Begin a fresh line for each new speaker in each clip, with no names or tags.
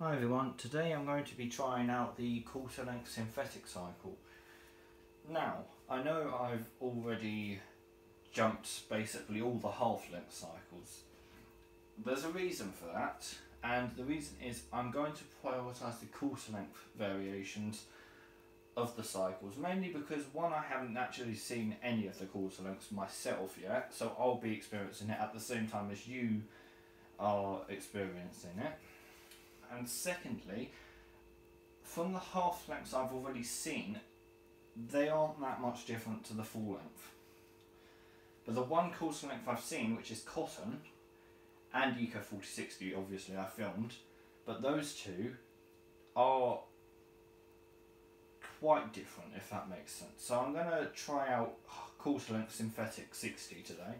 Hi everyone, today I'm going to be trying out the quarter length synthetic cycle. Now, I know I've already jumped basically all the half length cycles. There's a reason for that, and the reason is I'm going to prioritise the quarter length variations of the cycles, mainly because one, I haven't actually seen any of the quarter lengths myself yet, so I'll be experiencing it at the same time as you are experiencing it. And secondly, from the half lengths I've already seen, they aren't that much different to the full length. But the one quarter length I've seen, which is Cotton, and Eco 4060, obviously I filmed, but those two are quite different, if that makes sense. So I'm going to try out quarter length synthetic 60 today.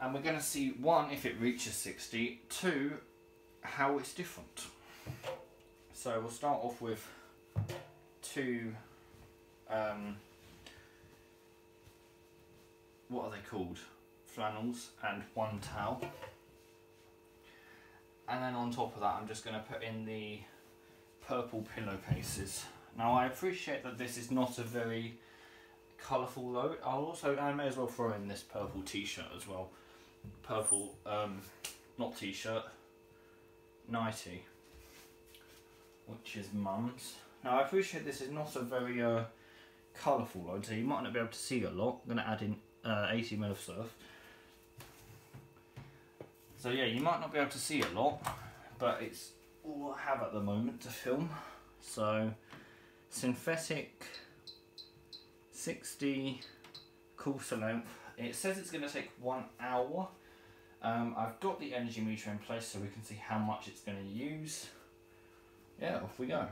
And we're going to see, one, if it reaches 60, two, how it's different. So we'll start off with two, um, what are they called? Flannels and one towel. And then on top of that I'm just going to put in the purple pillowcases. Now I appreciate that this is not a very colourful load. I'll also, I may as well throw in this purple t-shirt as well. Purple, um, not t-shirt, nighty, which is mum's. Now I appreciate this is not a very uh, colourful load, so you might not be able to see a lot. I'm going to add in uh, 80ml of surf. So yeah, you might not be able to see a lot, but it's all I have at the moment to film. So synthetic 60 quarter length. It says it's going to take one hour. Um, I've got the energy meter in place so we can see how much it's going to use. Yeah, off we go.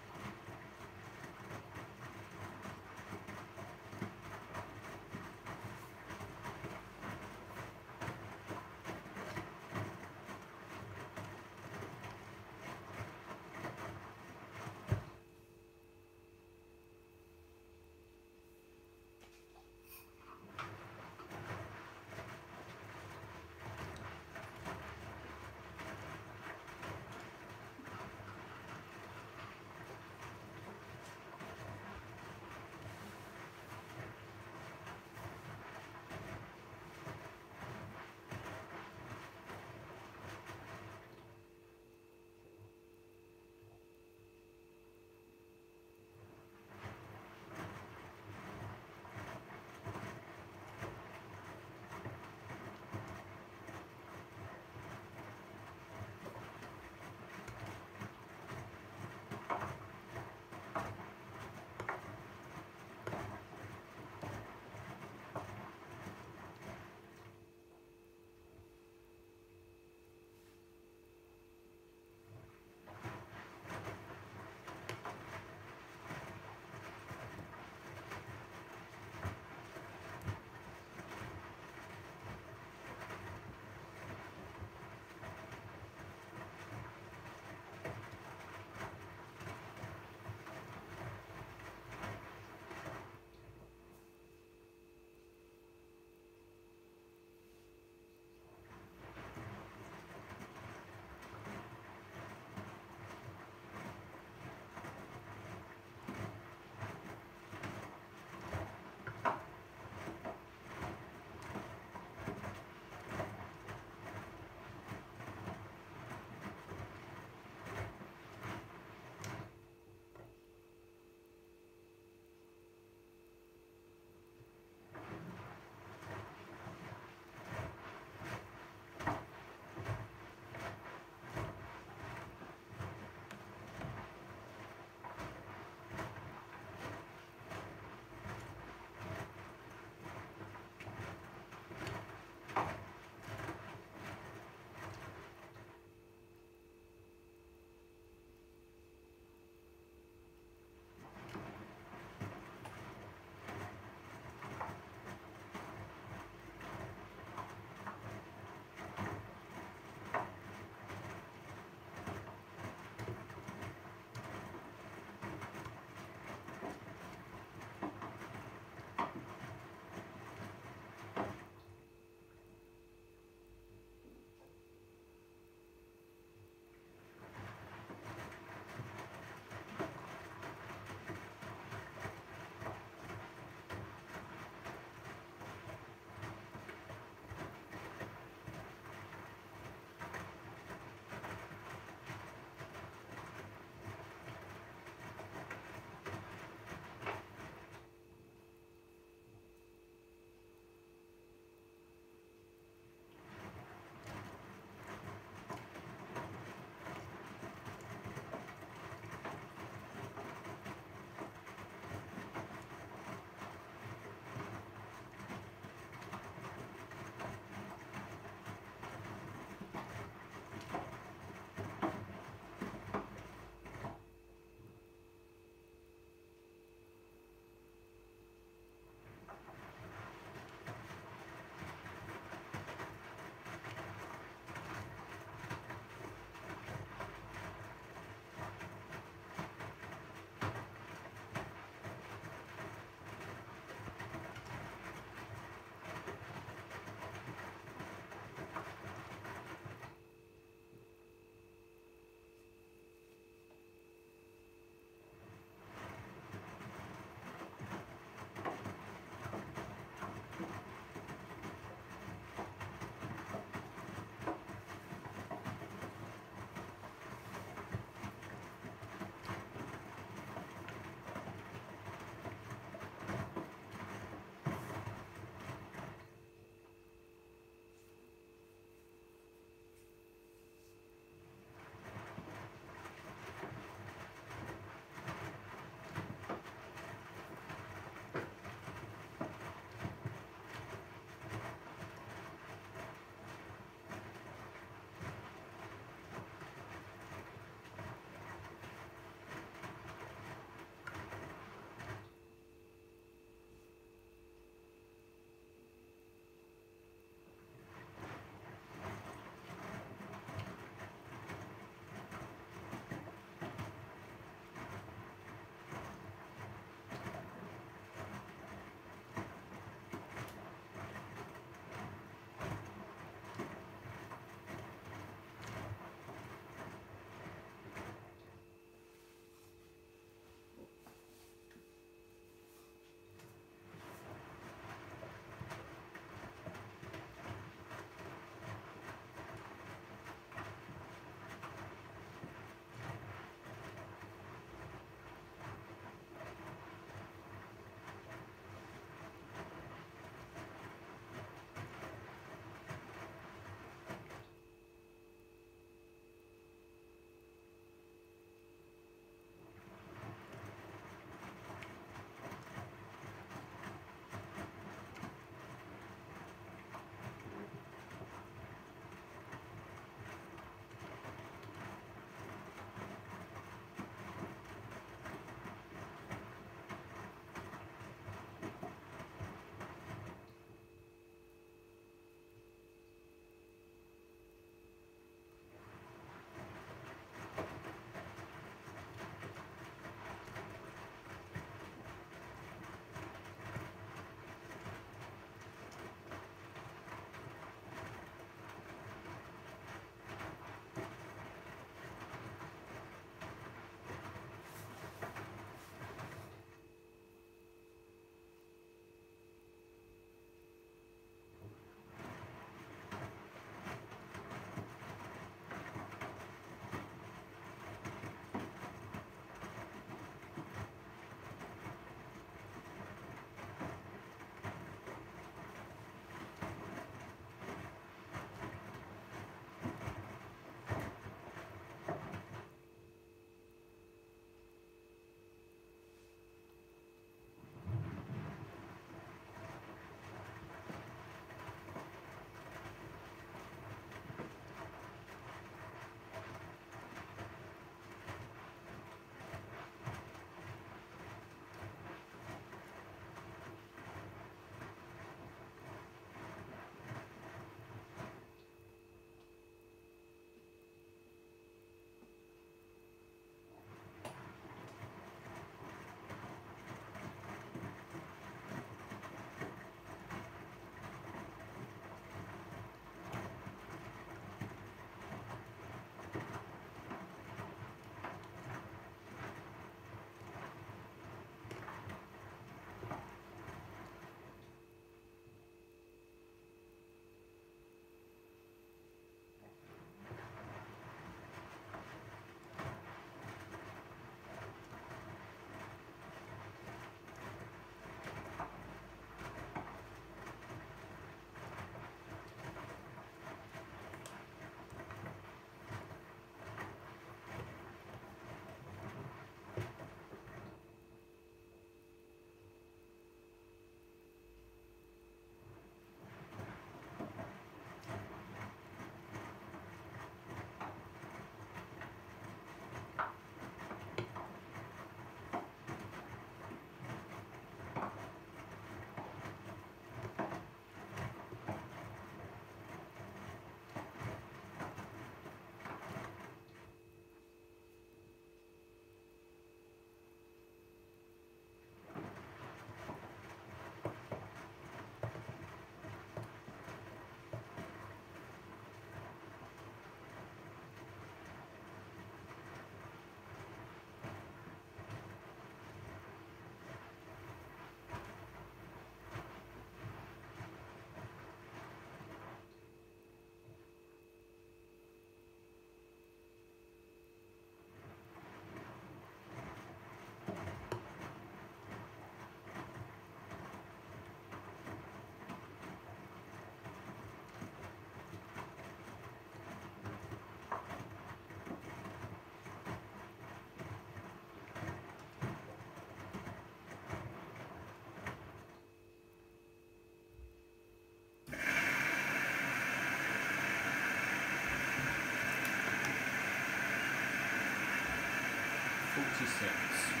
46.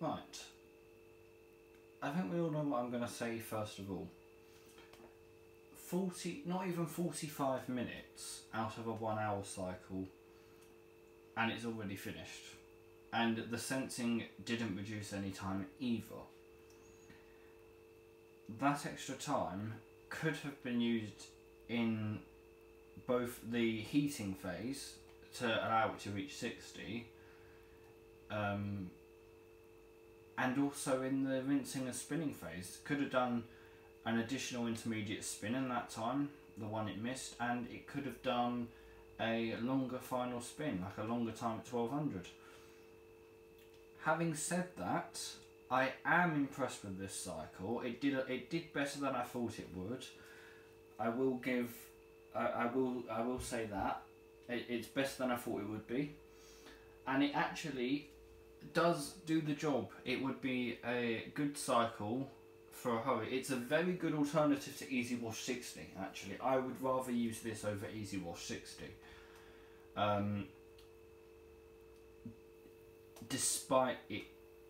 Right. I think we all know what I'm going to say first of all. 40, not even 45 minutes out of a one hour cycle, and it's already finished. And the sensing didn't reduce any time either. That extra time could have been used in both the heating phase to allow it to reach 60 um, and also in the rinsing and spinning phase. Could have done an additional intermediate spin in that time, the one it missed, and it could have done a longer final spin, like a longer time at 1200. Having said that, I am impressed with this cycle. It did it did better than I thought it would. I will give, I, I will I will say that it, it's better than I thought it would be, and it actually does do the job. It would be a good cycle for a hurry. It's a very good alternative to Easy Wash 60, actually. I would rather use this over Easy Wash 60. Um, despite it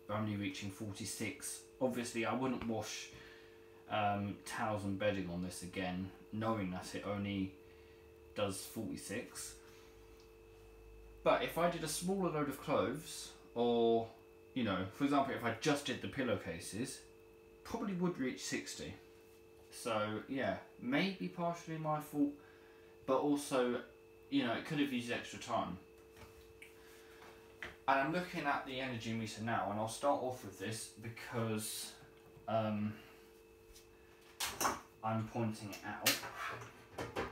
only reaching 46, obviously I wouldn't wash um, towels and bedding on this again, knowing that it only does 46. But if I did a smaller load of clothes, or you know, for example, if I just did the pillowcases, probably would reach 60. So yeah, maybe partially my fault, but also, you know, it could have used extra time. And I'm looking at the energy meter now, and I'll start off with this because um, I'm pointing it out.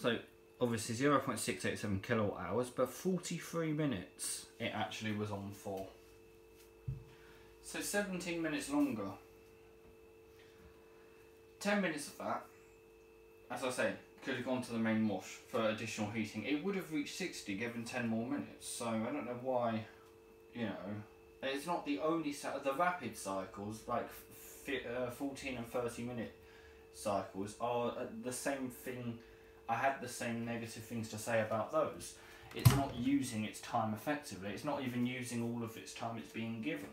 So obviously 0.687 kilowatt hours, but 43 minutes it actually was on for. So 17 minutes longer. 10 minutes of that, as I say, could have gone to the main wash for additional heating. It would have reached 60 given 10 more minutes, so I don't know why, you know, it's not the only, set of the rapid cycles, like uh, 14 and 30 minute cycles, are uh, the same thing I had the same negative things to say about those. It's not using its time effectively. It's not even using all of its time it's being given.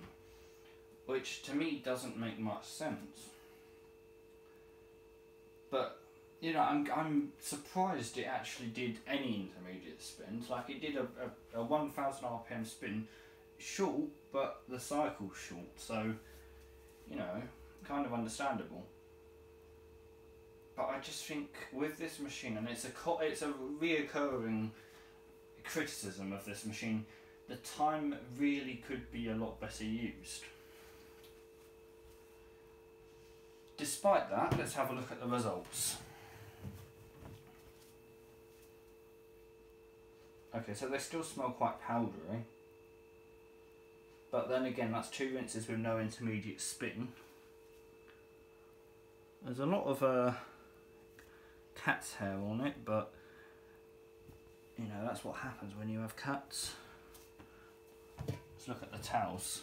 Which to me doesn't make much sense. But, you know, I'm, I'm surprised it actually did any intermediate spins. Like it did a, a, a 1000 RPM spin short, but the cycle short. So, you know, kind of understandable but I just think with this machine, and it's a it's a reoccurring criticism of this machine, the time really could be a lot better used. Despite that, let's have a look at the results. Okay, so they still smell quite powdery. But then again, that's two rinses with no intermediate spin. There's a lot of uh, cat's hair on it, but you know, that's what happens when you have cats. Let's look at the towels.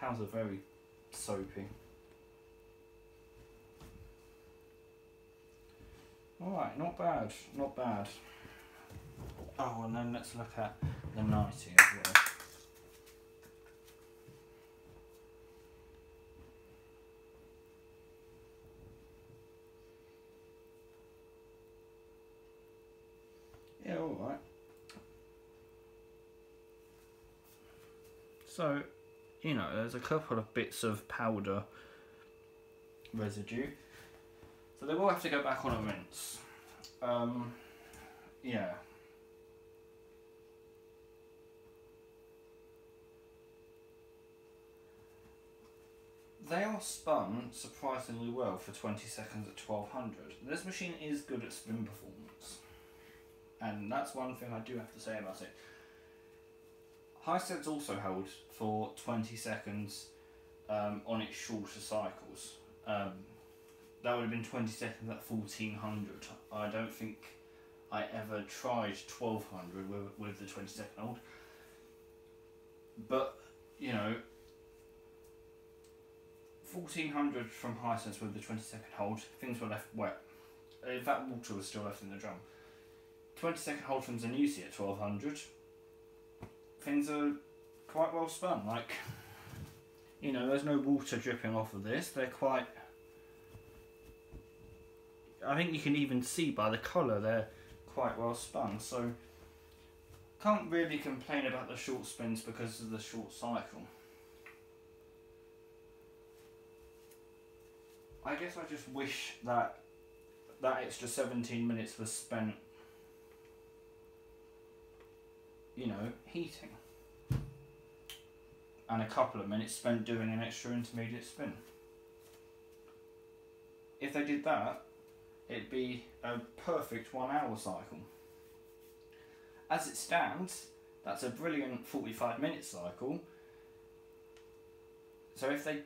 Towels are very soapy. Alright, not bad, not bad. Oh, and then let's look at the 90 as well. So, you know, there's a couple of bits of powder residue. So they will have to go back on a rinse. Um, yeah. They are spun surprisingly well for 20 seconds at 1200. This machine is good at spin performance. And that's one thing I do have to say about it. Hisense also held for 20 seconds um, on its shorter cycles. Um, that would have been 20 seconds at 1400. I don't think I ever tried 1200 with, with the 20 second hold. But, you know, 1400 from high Hisense with the 20 second hold, things were left wet. If that water was still left in the drum. 20 second hold from Zanussi at 1200, things are quite well spun. Like, you know, there's no water dripping off of this. They're quite. I think you can even see by the colour they're quite well spun. So, can't really complain about the short spins because of the short cycle. I guess I just wish that that extra 17 minutes was spent, you know, heating. And a couple of minutes spent doing an extra intermediate spin. If they did that, it'd be a perfect one hour cycle. As it stands, that's a brilliant 45 minute cycle. So if they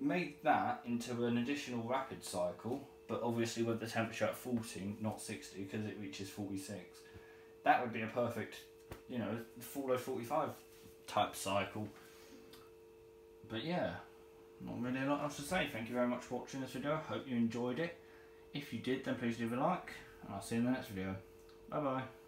made that into an additional rapid cycle, but obviously with the temperature at 40, not 60, because it reaches 46, that would be a perfect, you know, full 45 type cycle. But yeah, not really a lot else to say. Thank you very much for watching this video. Hope you enjoyed it. If you did, then please leave a like, and I'll see you in the next video. Bye bye.